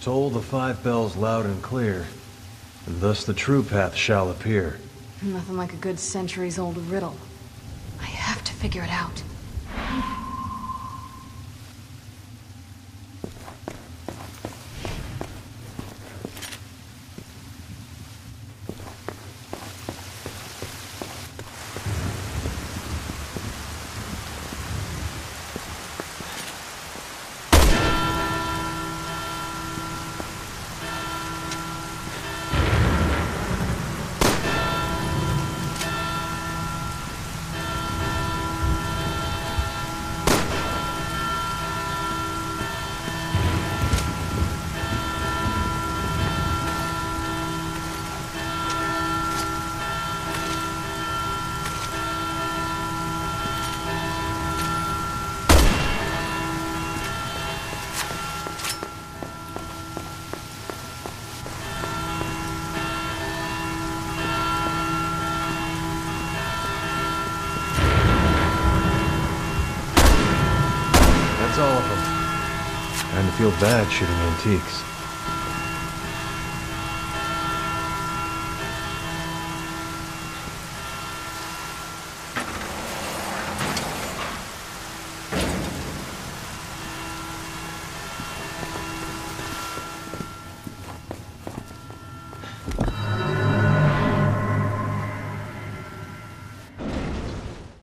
Toll the five bells loud and clear, and thus the true path shall appear. Nothing like a good centuries-old riddle. I have to figure it out. All of them. Kinda feel bad shooting antiques.